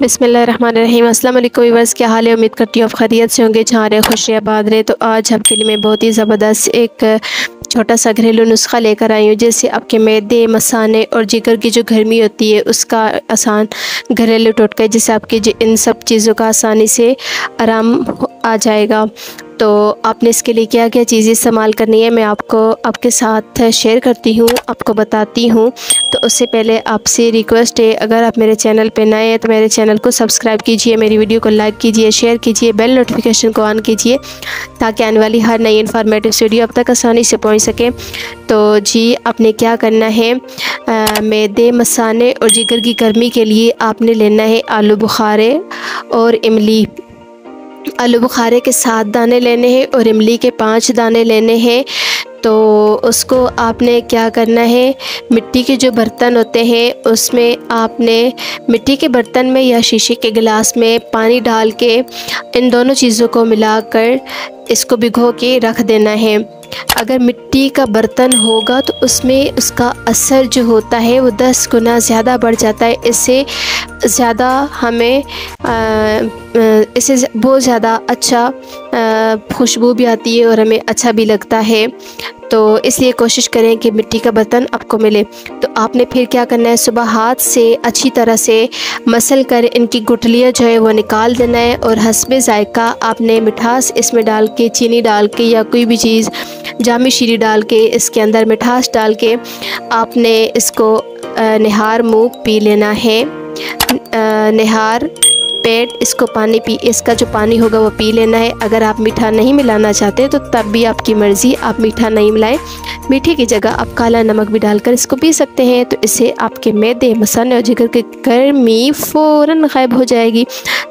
बिसमीम अल्लाम क्या हाल है? उम्मीद करती हूँ आप खरीत से होंगे जहाँ रहे, खुश आबाद रहे। तो आज आपके लिए मैं बहुत ही ज़बरदस्त एक छोटा सा घरेलू नुस्खा लेकर आई हूँ, जैसे आपके मैदे मसाने और जिगर की जो गर्मी होती है, उसका आसान घरेलू टोटका है, जिससे आपके इन सब चीज़ों का आसानी से आराम आ जाएगा। तो आपने इसके लिए क्या क्या चीज़ें इस्तेमाल करनी है, मैं आपको, आपके साथ शेयर करती हूँ, आपको बताती हूँ। तो उससे पहले आपसे रिक्वेस्ट है, अगर आप मेरे चैनल पर नए हैं तो मेरे चैनल को सब्सक्राइब कीजिए, मेरी वीडियो को लाइक कीजिए शेयर कीजिए बेल नोटिफिकेशन को ऑन कीजिए, ताकि आने वाली हर नई इन्फॉर्मेटिव वीडियो अब तक आसानी से पहुँच सके। तो जी, आपने क्या करना है? मैदे मसाने और जिगर की गर्मी के लिए आपने लेना है आलू बुखारे और इमली। आलू बुखारे के सात दाने लेने हैं और इमली के पाँच दाने लेने हैं। तो उसको आपने क्या करना है? मिट्टी के जो बर्तन होते हैं, उसमें आपने मिट्टी के बर्तन में या शीशे के गिलास में पानी डाल के इन दोनों चीज़ों को मिलाकर इसको भिगो के रख देना है। अगर मिट्टी का बर्तन होगा तो उसमें उसका असर जो होता है वो दस गुना ज़्यादा बढ़ जाता है। इससे ज़्यादा हमें इससे बहुत ज़्यादा अच्छा खुशबू भी आती है और हमें अच्छा भी लगता है। तो इसलिए कोशिश करें कि मिट्टी का बर्तन आपको मिले। तो आपने फिर क्या करना है? सुबह हाथ से अच्छी तरह से मसल कर इनकी गुटलियाँ जो है वो निकाल देना है और हसब ज़ायका आपने मिठास इसमें डाल के, चीनी डाल के या कोई भी चीज़, जामी शीरी डाल के इसके अंदर मिठास डाल के आपने इसको निहार मुँह पी लेना है। निहार पेट, इसको पानी पी, इसका जो पानी होगा वो पी लेना है। अगर आप मीठा नहीं मिलाना चाहते तो तब भी आपकी मर्ज़ी, आप मीठा नहीं मिलाएँ। मीठे की जगह आप काला नमक भी डालकर इसको पी सकते हैं। तो इससे आपके मैदे, मसाले और जिगर की गर्मी फ़ौर गायब हो जाएगी।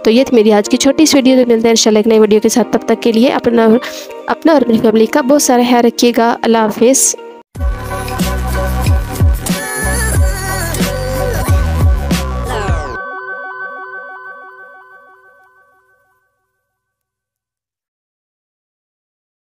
तो ये मेरी आज की छोटी सी वीडियो। तो मिलते हैं इंशाल्लाह एक नई वीडियो के साथ। तब तक के लिए अपना अपना और अपनी फैमिली का बहुत सारा ख्याल रखिएगा। अल्लाह हाफिज़।